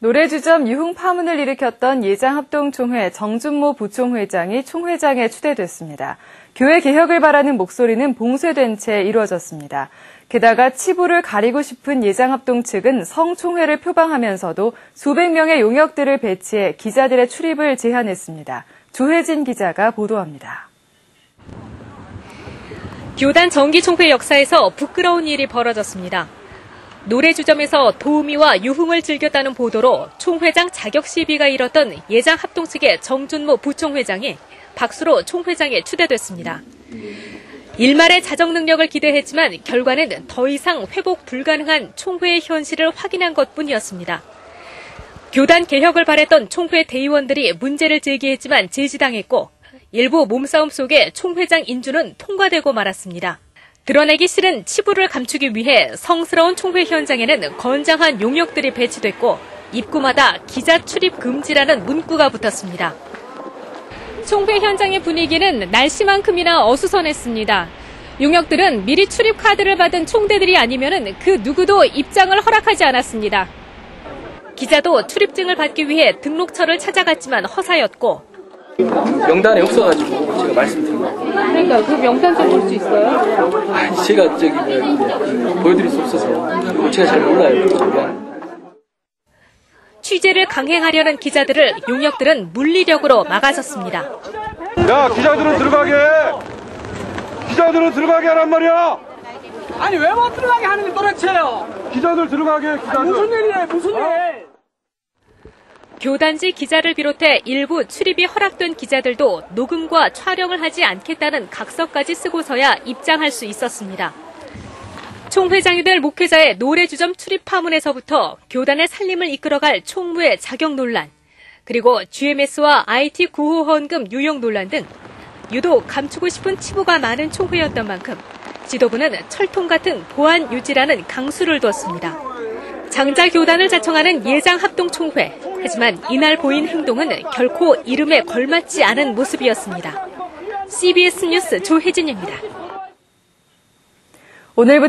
노래주점 유흥 파문을 일으켰던 예장합동총회 정준모 부총회장이 총회장에 추대됐습니다. 교회 개혁을 바라는 목소리는 봉쇄된 채 이루어졌습니다. 게다가 치부를 가리고 싶은 예장합동 측은 성총회를 표방하면서도 수백 명의 용역들을 배치해 기자들의 출입을 제한했습니다. 조혜진 기자가 보도합니다. 교단 정기총회 역사에서 부끄러운 일이 벌어졌습니다. 노래주점에서 도우미와 유흥을 즐겼다는 보도로 총회장 자격 시비가 일었던 예장 합동 측의 정준모 부총회장이 박수로 총회장에 추대됐습니다. 일말의 자정 능력을 기대했지만 결과는 더 이상 회복 불가능한 총회의 현실을 확인한 것 뿐이었습니다. 교단 개혁을 바랬던 총회 대의원들이 문제를 제기했지만 제지당했고 일부 몸싸움 속에 총회장 인준은 통과되고 말았습니다. 드러내기 싫은 치부를 감추기 위해 성스러운 총회 현장에는 건장한 용역들이 배치됐고 입구마다 기자 출입 금지라는 문구가 붙었습니다. 총회 현장의 분위기는 날씨만큼이나 어수선했습니다. 용역들은 미리 출입 카드를 받은 총대들이 아니면 그 누구도 입장을 허락하지 않았습니다. 기자도 출입증을 받기 위해 등록처를 찾아갔지만 허사였고 명단에 없어가지고 제가 말씀드린 거. 그러니까 그 명단 좀 볼 수 있어요? 아, 제가 저기 뭐, 보여드릴 수 없어서 제가 잘 몰라요. 미안. 취재를 강행하려는 기자들을 용역들은 물리력으로 막아섰습니다. 야 기자들은 들어가게 기자들은 들어가게 하란 말이야 아니 왜 못 들어가게 하는 게 도대체요? 기자들 들어가게 기자들 무슨 일이에요 무슨 일? 교단지 기자를 비롯해 일부 출입이 허락된 기자들도 녹음과 촬영을 하지 않겠다는 각서까지 쓰고서야 입장할 수 있었습니다. 총회장이 될 목회자의 노래주점 출입 파문에서부터 교단의 살림을 이끌어갈 총무의 자격 논란, 그리고 GMS와 IT 구호 헌금 유용 논란 등 유독 감추고 싶은 치부가 많은 총회였던 만큼 지도부는 철통 같은 보안 유지라는 강수를 뒀습니다. 장자 교단을 자청하는 예장 합동 총회. 하지만 이날 보인 행동은 결코 이름에 걸맞지 않은 모습이었습니다. CBS 뉴스 조혜진입니다. 오늘부터